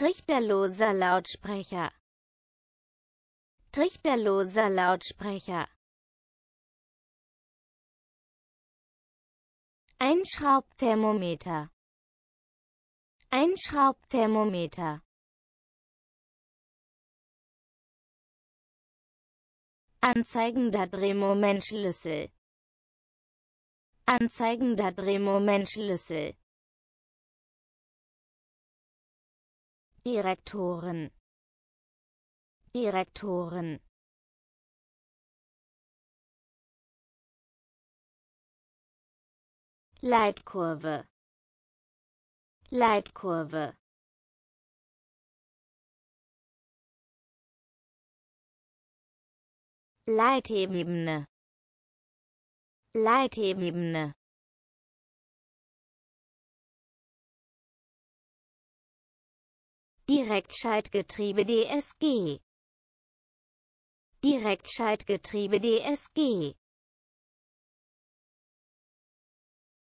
Trichterloser Lautsprecher. Trichterloser Lautsprecher. Ein Schraubthermometer. Ein Schraubthermometer. Anzeigender Drehmomentschlüssel. Anzeigender Drehmomentschlüssel. Direktoren. Direktoren. Leitkurve. Leitkurve. Leitebene. Leitebene. Direktschaltgetriebe DSG. Direktschaltgetriebe DSG.